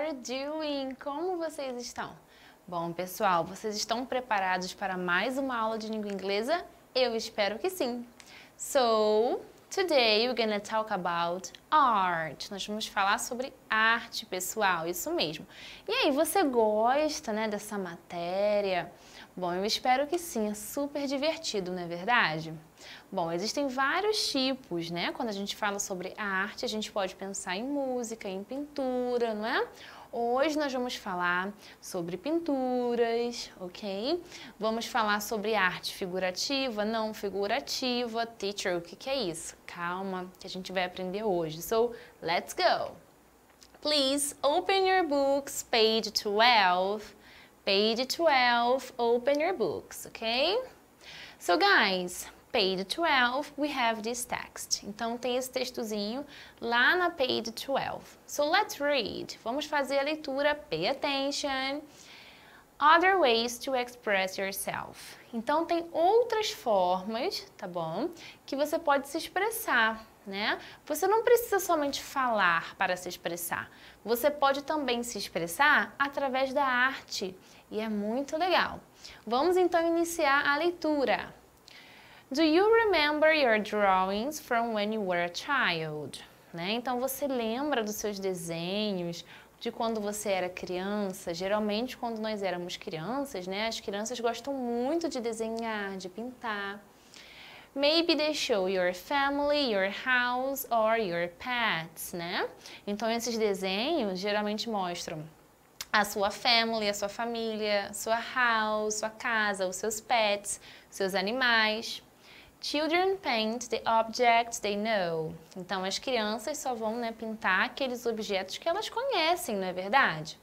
are you doing? Como vocês estão? Bom, pessoal, vocês estão preparados para mais uma aula de língua inglesa? Eu espero que sim. So, today we're gonna talk about art. Nós vamos falar sobre arte, pessoal, isso mesmo. E aí, você gosta, né, dessa matéria? Bom, eu espero que sim, é super divertido, não é verdade? Bom, existem vários tipos, né? Quando a gente fala sobre a arte, a gente pode pensar em música, em pintura, não é? Hoje nós vamos falar sobre pinturas, ok? Vamos falar sobre arte figurativa, não figurativa. Teacher, o que, que é isso? Calma, que a gente vai aprender hoje. So, let's go! Please open your books, page 12. Page 12, open your books, okay? So guys, page 12, we have this text. Então tem esse textozinho lá na page 12. So let's read. Vamos fazer a leitura. Pay attention. Other ways to express yourself. Então tem outras formas, tá bom? Que você pode se expressar, né? Você não precisa somente falar para se expressar. Você pode também se expressar através da arte e é muito legal. Vamos então iniciar a leitura. Do you remember your drawings from when you were a child? Né? Então você lembra dos seus desenhos de quando você era criança? Geralmente quando nós éramos crianças, né, as crianças gostam muito de desenhar, de pintar. Maybe they show your family, your house or your pets, né? Então esses desenhos geralmente mostram a sua family, a sua família, sua house, sua casa, os seus pets, seus animais. Children paint the objects they know. Então as crianças só vão né, pintar aqueles objetos que elas conhecem, não é verdade?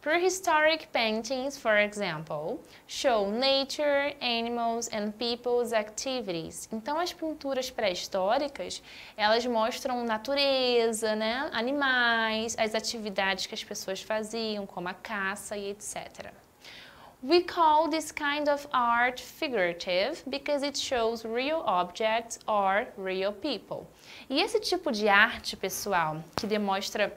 Prehistoric paintings, for example, show nature, animals and people's activities. Então as pinturas pré-históricas, elas mostram natureza, né, animais, as atividades que as pessoas faziam, como a caça e etc. We call this kind of art figurative because it shows real objects or real people. E esse tipo de arte, pessoal, que demonstra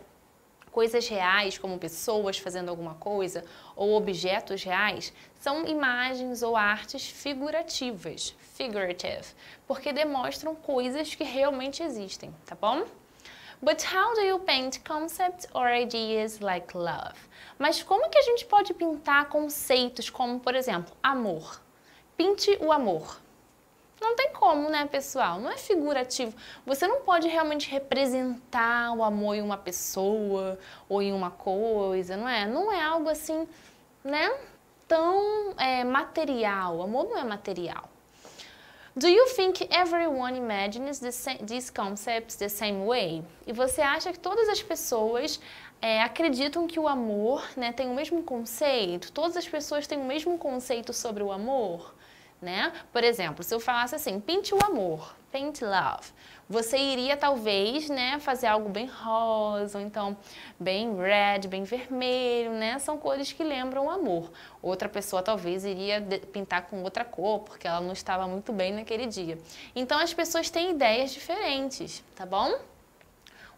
coisas reais, como pessoas fazendo alguma coisa, ou objetos reais, são imagens ou artes figurativas, figurative, porque demonstram coisas que realmente existem, tá bom? But how do you paint concepts or ideas like love? Mas como que a gente pode pintar conceitos como, por exemplo, amor? Pinte o amor. Como, né, pessoal? Não é figurativo. Você não pode realmente representar o amor em uma pessoa ou em uma coisa, não é? Não é algo assim, né, tão é, material. Amor não é material. Do you think everyone imagines these concepts the same way? E você acha que todas as pessoas é, acreditam que o amor né, tem o mesmo conceito? Todas as pessoas têm o mesmo conceito sobre o amor? Né? Por exemplo, se eu falasse assim, pinte o amor, paint love, você iria talvez, né, fazer algo bem rosa, ou então bem red, bem vermelho, né? São cores que lembram o amor. Outra pessoa talvez iria pintar com outra cor, porque ela não estava muito bem naquele dia. Então as pessoas têm ideias diferentes, tá bom?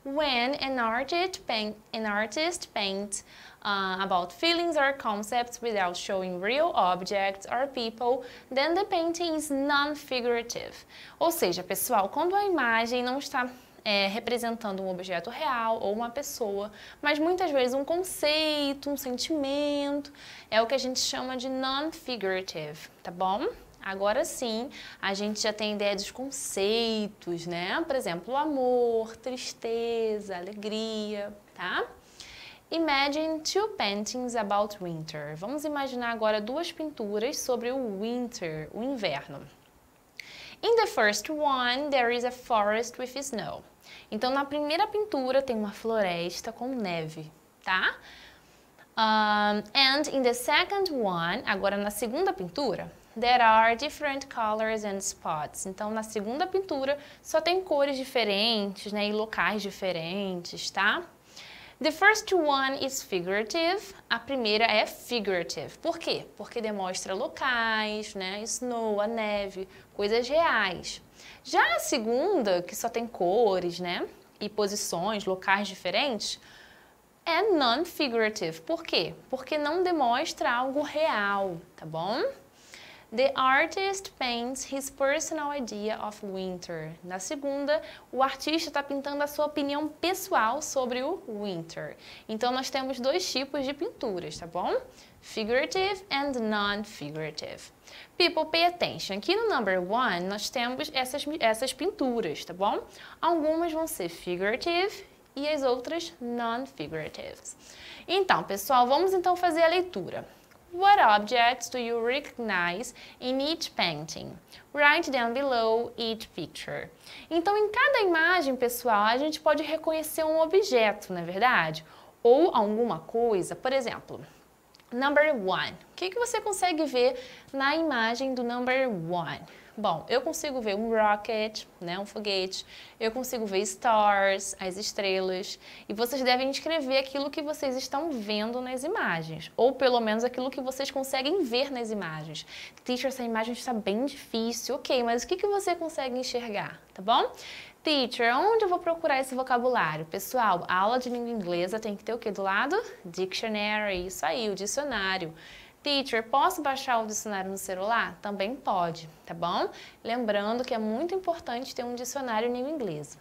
When an artist, paint, an artist paints uh, about feelings or concepts without showing real objects or people, then the painting is non-figurative. Ou seja, pessoal, quando a imagem não está é, representando um objeto real ou uma pessoa, mas muitas vezes um conceito, um sentimento, é o que a gente chama de non-figurative, tá bom? Agora sim, a gente já tem ideia dos conceitos, né? Por exemplo, amor, tristeza, alegria, tá? Imagine two paintings about winter. Vamos imaginar agora duas pinturas sobre o winter, o inverno. In the first one, there is a forest with snow. Então, na primeira pintura tem uma floresta com neve, tá? Um, and in the second one, agora na segunda pintura, there are different colors and spots. Então, na segunda pintura, só tem cores diferentes, né, e locais diferentes, tá? The first one is figurative. A primeira é figurative. Por quê? Porque demonstra locais, né? Snow, a neve, coisas reais. Já a segunda, que só tem cores, né? E posições, locais diferentes, é non-figurative. Por quê? Porque não demonstra algo real, tá bom? The artist paints his personal idea of winter. Na segunda, o artista está pintando a sua opinião pessoal sobre o winter. Então, nós temos dois tipos de pinturas, tá bom? Figurative and non-figurative. People, pay attention. Aqui no number one, nós temos essas, essas pinturas, tá bom? Algumas vão ser figurative e as outras non-figurative. Então, pessoal, vamos então fazer a leitura. What objects do you recognize in each painting? Write down below each picture. Então, em cada imagem, pessoal, a gente pode reconhecer um objeto, não é verdade? Ou alguma coisa, por exemplo, number one. O que, que você consegue ver na imagem do number one? Bom, eu consigo ver um rocket, né, um foguete, eu consigo ver stars, as estrelas, e vocês devem escrever aquilo que vocês estão vendo nas imagens, ou pelo menos aquilo que vocês conseguem ver nas imagens. Teacher, essa imagem está bem difícil, ok, mas o que, que você consegue enxergar, tá bom? Teacher, onde eu vou procurar esse vocabulário? Pessoal, a aula de língua inglesa tem que ter o que do lado? Dictionary, isso aí, o dicionário. Teacher, posso baixar o dicionário no celular? Também pode, tá bom? Lembrando que é muito importante ter um dicionário em inglesa.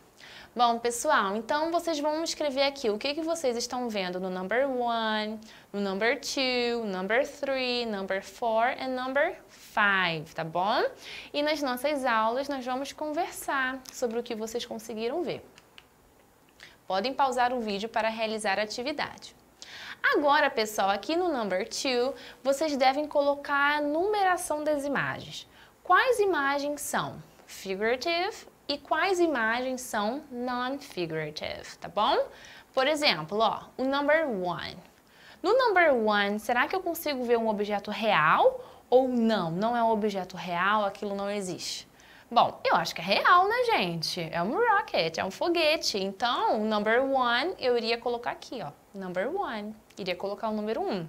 Bom, pessoal, então vocês vão escrever aqui o que, que vocês estão vendo no number one, no number two, number three, number four e number five, tá bom? E nas nossas aulas nós vamos conversar sobre o que vocês conseguiram ver. Podem pausar o vídeo para realizar a atividade. Agora, pessoal, aqui no number 2, vocês devem colocar a numeração das imagens. Quais imagens são figurative e quais imagens são non-figurative, tá bom? Por exemplo, ó, o number 1. No number 1, será que eu consigo ver um objeto real ou não? Não é um objeto real, aquilo não existe. Bom, eu acho que é real, né, gente? É um rocket, é um foguete. Então, o number one eu iria colocar aqui, ó. Number one. Iria colocar o número um.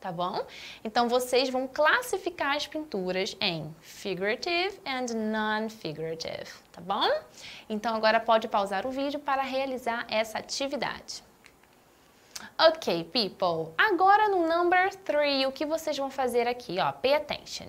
Tá bom? Então, vocês vão classificar as pinturas em figurative and non-figurative, tá bom? Então, agora pode pausar o vídeo para realizar essa atividade. Ok, people. Agora no number three, o que vocês vão fazer aqui, ó? Pay attention.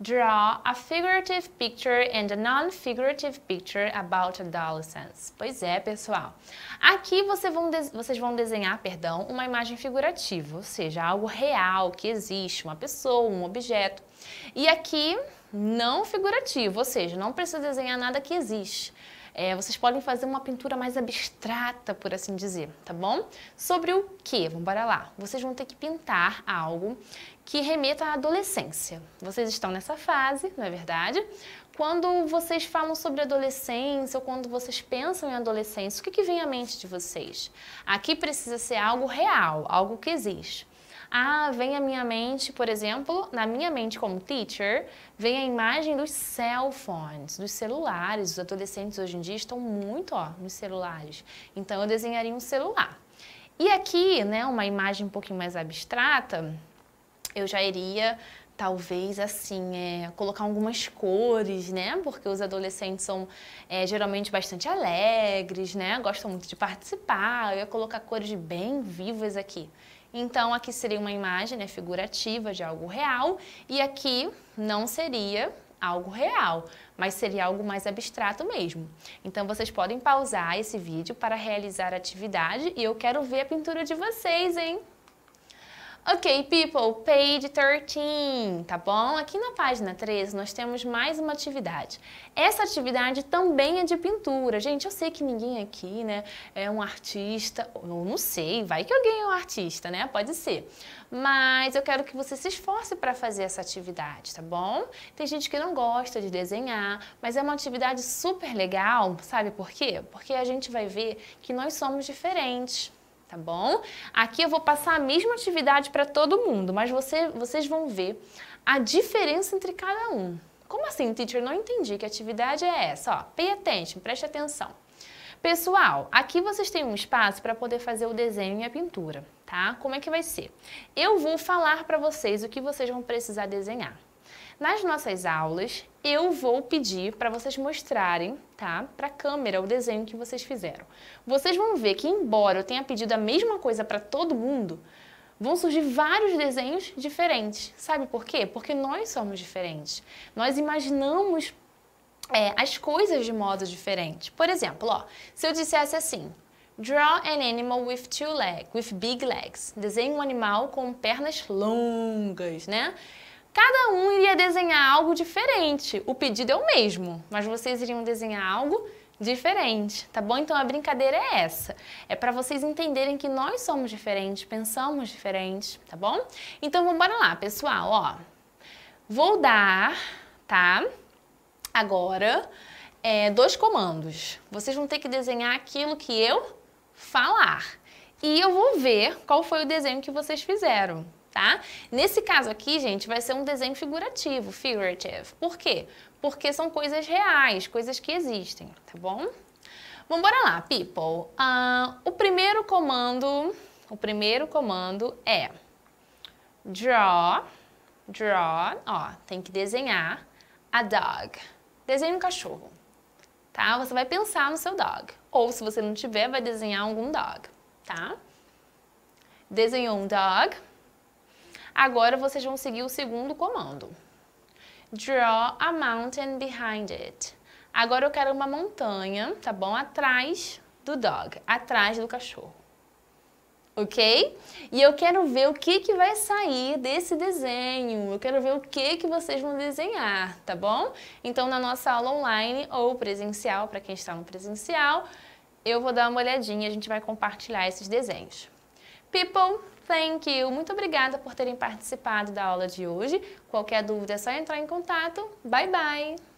Draw a figurative picture and a non-figurative picture about adolescence. Pois é, pessoal. Aqui vão vocês vão desenhar, perdão, uma imagem figurativa, ou seja, algo real que existe, uma pessoa, um objeto. E aqui, não figurativo, ou seja, não precisa desenhar nada que existe. É, vocês podem fazer uma pintura mais abstrata, por assim dizer, tá bom? Sobre o que? Vamos para lá. Vocês vão ter que pintar algo que remeta à adolescência. Vocês estão nessa fase, não é verdade? Quando vocês falam sobre adolescência ou quando vocês pensam em adolescência, o que, que vem à mente de vocês? Aqui precisa ser algo real, algo que existe. Ah, vem à minha mente, por exemplo, na minha mente como teacher, vem a imagem dos cell phones, dos celulares. Os adolescentes hoje em dia estão muito ó, nos celulares. Então eu desenharia um celular. E aqui, né, uma imagem um pouquinho mais abstrata, eu já iria talvez assim é, colocar algumas cores, né? Porque os adolescentes são é, geralmente bastante alegres, né? Gostam muito de participar. Eu ia colocar cores bem vivas aqui. Então, aqui seria uma imagem né, figurativa de algo real e aqui não seria algo real, mas seria algo mais abstrato mesmo. Então, vocês podem pausar esse vídeo para realizar a atividade e eu quero ver a pintura de vocês, hein? Ok, people, page 13, tá bom? Aqui na página 13 nós temos mais uma atividade. Essa atividade também é de pintura. Gente, eu sei que ninguém aqui, né, é um artista, eu não sei, vai que alguém é um artista, né? Pode ser. Mas eu quero que você se esforce para fazer essa atividade, tá bom? Tem gente que não gosta de desenhar, mas é uma atividade super legal, sabe por quê? Porque a gente vai ver que nós somos diferentes tá bom? Aqui eu vou passar a mesma atividade para todo mundo, mas você, vocês vão ver a diferença entre cada um. Como assim, teacher? Não entendi. Que atividade é essa? Ó, pay attention, preste atenção. Pessoal, aqui vocês têm um espaço para poder fazer o desenho e a pintura, tá? Como é que vai ser? Eu vou falar para vocês o que vocês vão precisar desenhar. Nas nossas aulas, eu vou pedir para vocês mostrarem, tá, para a câmera o desenho que vocês fizeram. Vocês vão ver que embora eu tenha pedido a mesma coisa para todo mundo, vão surgir vários desenhos diferentes. Sabe por quê? Porque nós somos diferentes. Nós imaginamos é, as coisas de modo diferente. Por exemplo, ó, se eu dissesse assim, Draw an animal with two legs, with big legs. Desenhe um animal com pernas longas, né? Cada um iria desenhar algo diferente. O pedido é o mesmo, mas vocês iriam desenhar algo diferente, tá bom? Então a brincadeira é essa. É para vocês entenderem que nós somos diferentes, pensamos diferentes, tá bom? Então vamos lá, pessoal, ó. Vou dar, tá? Agora, é, dois comandos. Vocês vão ter que desenhar aquilo que eu falar. E eu vou ver qual foi o desenho que vocês fizeram, tá? Nesse caso aqui, gente, vai ser um desenho figurativo, figurative. Por quê? Porque são coisas reais, coisas que existem, tá bom? Vamos bora lá, people. Uh, o primeiro comando, o primeiro comando é draw, draw, ó, tem que desenhar a dog. Desenhe um cachorro, tá? Você vai pensar no seu dog. Ou se você não tiver, vai desenhar algum dog, tá? Desenhou um dog. Agora vocês vão seguir o segundo comando. Draw a mountain behind it. Agora eu quero uma montanha, tá bom? Atrás do dog, atrás do cachorro ok? E eu quero ver o que, que vai sair desse desenho, eu quero ver o que, que vocês vão desenhar, tá bom? Então, na nossa aula online ou presencial, para quem está no presencial, eu vou dar uma olhadinha, a gente vai compartilhar esses desenhos. People, thank you! Muito obrigada por terem participado da aula de hoje. Qualquer dúvida é só entrar em contato. Bye, bye!